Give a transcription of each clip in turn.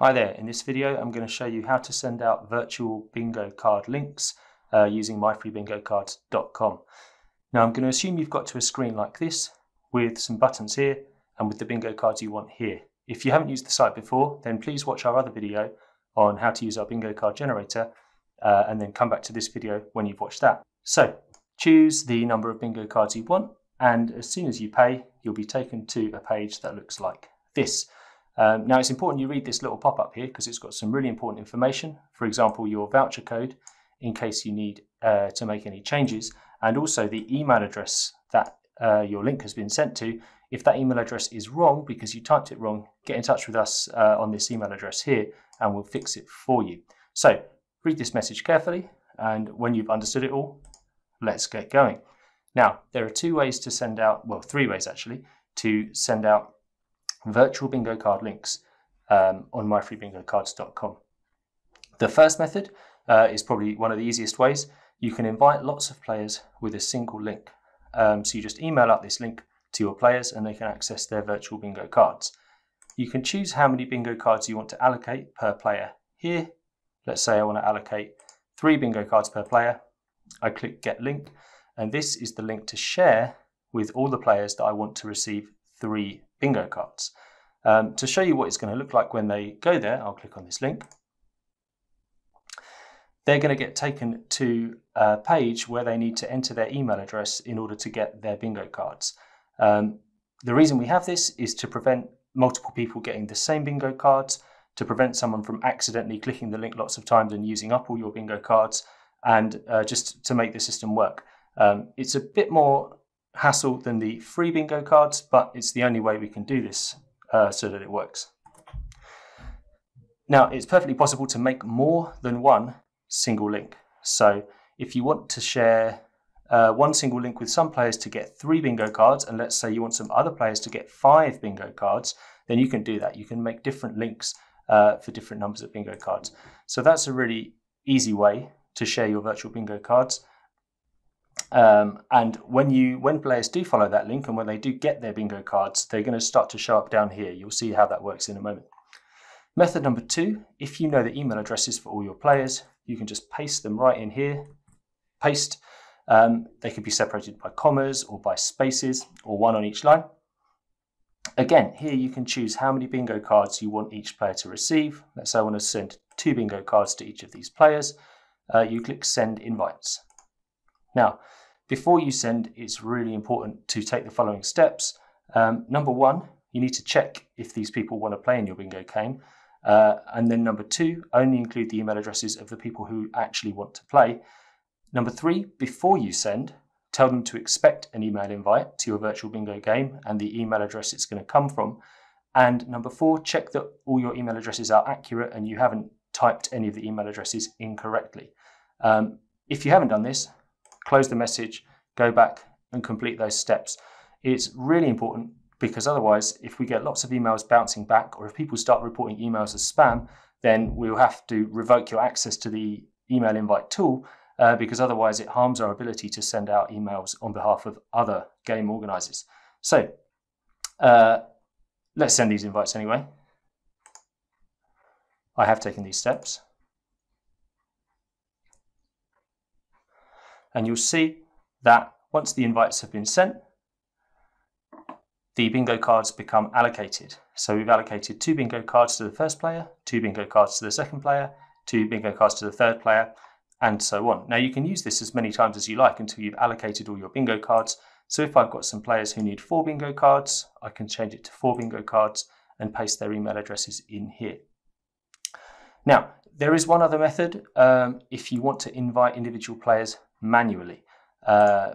Hi there, in this video I'm going to show you how to send out virtual bingo card links uh, using myfreebingocards.com. Now I'm going to assume you've got to a screen like this with some buttons here and with the bingo cards you want here. If you haven't used the site before then please watch our other video on how to use our bingo card generator uh, and then come back to this video when you've watched that. So choose the number of bingo cards you want and as soon as you pay you'll be taken to a page that looks like this. Um, now it's important you read this little pop-up here because it's got some really important information. For example, your voucher code in case you need uh, to make any changes and also the email address that uh, your link has been sent to. If that email address is wrong because you typed it wrong, get in touch with us uh, on this email address here and we'll fix it for you. So read this message carefully and when you've understood it all, let's get going. Now, there are two ways to send out, well, three ways actually, to send out virtual bingo card links um, on myfreebingocards.com. The first method uh, is probably one of the easiest ways. You can invite lots of players with a single link. Um, so you just email out this link to your players and they can access their virtual bingo cards. You can choose how many bingo cards you want to allocate per player. Here, let's say I want to allocate three bingo cards per player. I click get link and this is the link to share with all the players that I want to receive three bingo cards. Um, to show you what it's going to look like when they go there, I'll click on this link. They're going to get taken to a page where they need to enter their email address in order to get their bingo cards. Um, the reason we have this is to prevent multiple people getting the same bingo cards, to prevent someone from accidentally clicking the link lots of times and using up all your bingo cards, and uh, just to make the system work. Um, it's a bit more hassle than the free bingo cards, but it's the only way we can do this uh, so that it works. Now, it's perfectly possible to make more than one single link. So if you want to share uh, one single link with some players to get three bingo cards, and let's say you want some other players to get five bingo cards, then you can do that. You can make different links uh, for different numbers of bingo cards. So that's a really easy way to share your virtual bingo cards. Um, and when you when players do follow that link and when they do get their bingo cards, they're going to start to show up down here. You'll see how that works in a moment. Method number two, if you know the email addresses for all your players, you can just paste them right in here. Paste. Um, they can be separated by commas or by spaces or one on each line. Again, here you can choose how many bingo cards you want each player to receive. Let's say I want to send two bingo cards to each of these players. Uh, you click send invites. Now, before you send, it's really important to take the following steps. Um, number one, you need to check if these people want to play in your bingo game. Uh, and then number two, only include the email addresses of the people who actually want to play. Number three, before you send, tell them to expect an email invite to your virtual bingo game and the email address it's going to come from. And number four, check that all your email addresses are accurate and you haven't typed any of the email addresses incorrectly. Um, if you haven't done this, close the message, go back and complete those steps. It's really important because otherwise, if we get lots of emails bouncing back or if people start reporting emails as spam, then we'll have to revoke your access to the email invite tool uh, because otherwise it harms our ability to send out emails on behalf of other game organizers. So uh, let's send these invites anyway. I have taken these steps. And you'll see that once the invites have been sent, the bingo cards become allocated. So we've allocated two bingo cards to the first player, two bingo cards to the second player, two bingo cards to the third player, and so on. Now you can use this as many times as you like until you've allocated all your bingo cards. So if I've got some players who need four bingo cards, I can change it to four bingo cards and paste their email addresses in here. Now, there is one other method um, if you want to invite individual players manually. Uh,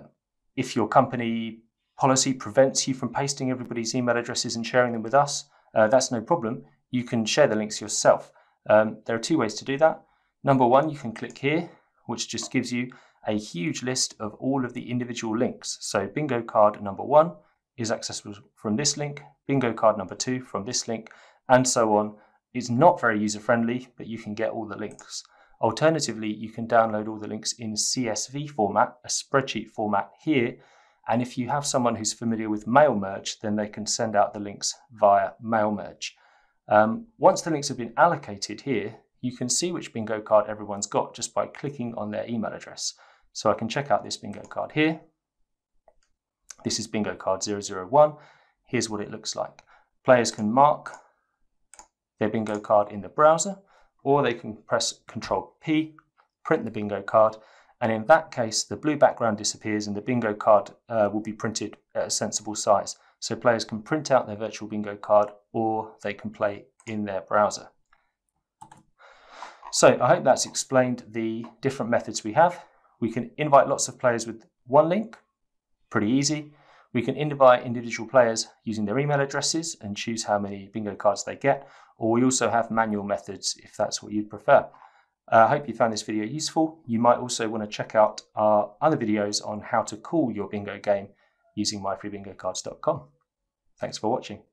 if your company policy prevents you from pasting everybody's email addresses and sharing them with us, uh, that's no problem. You can share the links yourself. Um, there are two ways to do that. Number one, you can click here, which just gives you a huge list of all of the individual links. So bingo card number one is accessible from this link, bingo card number two from this link, and so on. It's not very user friendly, but you can get all the links. Alternatively, you can download all the links in CSV format, a spreadsheet format here. And if you have someone who's familiar with mail merge, then they can send out the links via mail merge. Um, once the links have been allocated here, you can see which bingo card everyone's got just by clicking on their email address. So I can check out this bingo card here. This is bingo card 001. Here's what it looks like. Players can mark their bingo card in the browser, or they can press Control P, print the bingo card, and in that case, the blue background disappears and the bingo card uh, will be printed at a sensible size. So players can print out their virtual bingo card or they can play in their browser. So I hope that's explained the different methods we have. We can invite lots of players with one link, pretty easy. We can invite individual players using their email addresses and choose how many bingo cards they get, or we also have manual methods if that's what you'd prefer. Uh, I hope you found this video useful. You might also want to check out our other videos on how to call your bingo game using myfreebingocards.com. Thanks for watching.